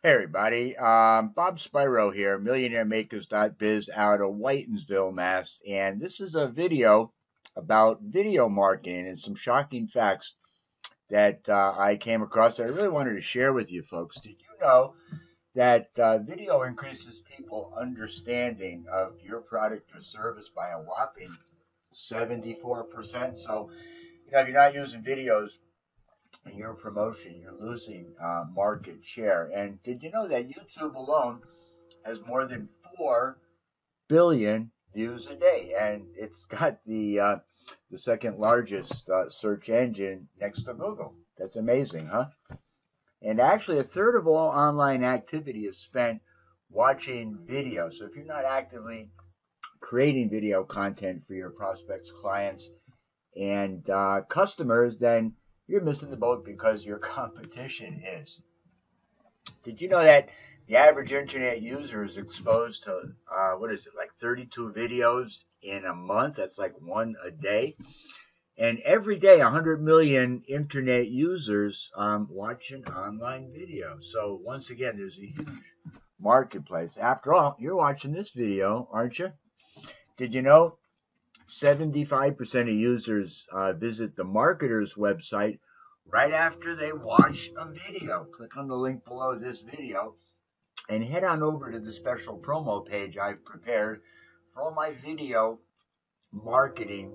Hey everybody, um, Bob Spiro here, MillionaireMakers.biz out of Whitinsville, Mass. And this is a video about video marketing and some shocking facts that uh, I came across that I really wanted to share with you folks. Did you know that uh, video increases people understanding of your product or service by a whopping 74%? So, you know, if you're not using videos your promotion, you're losing uh, market share. And did you know that YouTube alone has more than 4 billion views a day? And it's got the, uh, the second largest uh, search engine next to Google. That's amazing, huh? And actually, a third of all online activity is spent watching video. So if you're not actively creating video content for your prospects, clients, and uh, customers, then you're missing the boat because your competition is. Did you know that the average internet user is exposed to, uh, what is it, like 32 videos in a month? That's like one a day. And every day, 100 million internet users um, watch an online video. So once again, there's a huge marketplace. After all, you're watching this video, aren't you? Did you know 75% of users uh, visit the marketer's website right after they watch a video. Click on the link below this video and head on over to the special promo page I've prepared for all my video marketing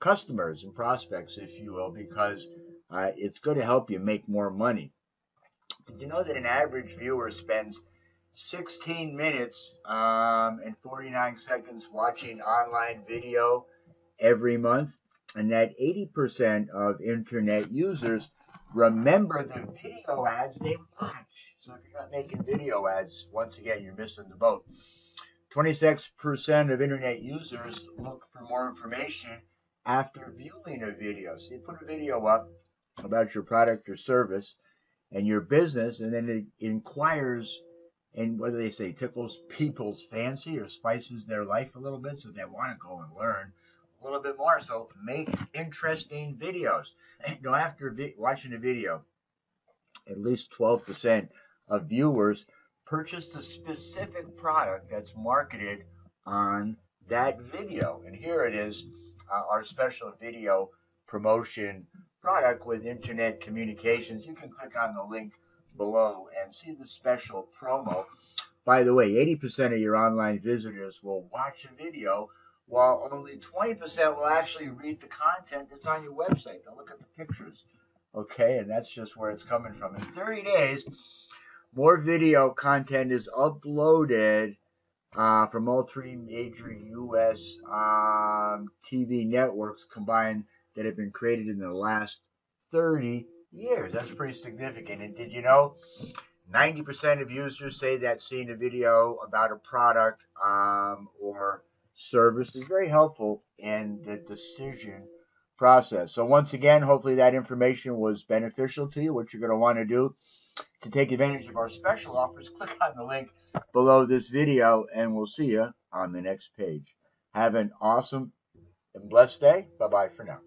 customers and prospects, if you will, because uh, it's going to help you make more money. Did you know that an average viewer spends 16 minutes um, and 49 seconds watching online video every month, and that 80% of internet users remember the video ads they watch. So if you're not making video ads, once again, you're missing the boat. 26% of internet users look for more information after viewing a video. So you put a video up about your product or service and your business, and then it inquires and whether they say tickles people's fancy or spices their life a little bit so they want to go and learn a little bit more. So make interesting videos. You know, after vi- watching a video, at least 12% of viewers purchased a specific product that's marketed on that video. And here it is, uh, our special video promotion product with internet communications. You can click on the link below and see the special promo. By the way, 80% of your online visitors will watch a video while only 20% will actually read the content that's on your website. They'll look at the pictures. Okay, and that's just where it's coming from. In 30 days, more video content is uploaded uh, from all three major U.S. Um, TV networks combined that have been created in the last 30 years. That's pretty significant. And did you know 90% of users say that seeing a video about a product um, or service is very helpful in the decision process. So once again, hopefully that information was beneficial to you. What you're going to want to do to take advantage of our special offers, click on the link below this video and we'll see you on the next page. Have an awesome and blessed day. Bye-bye for now.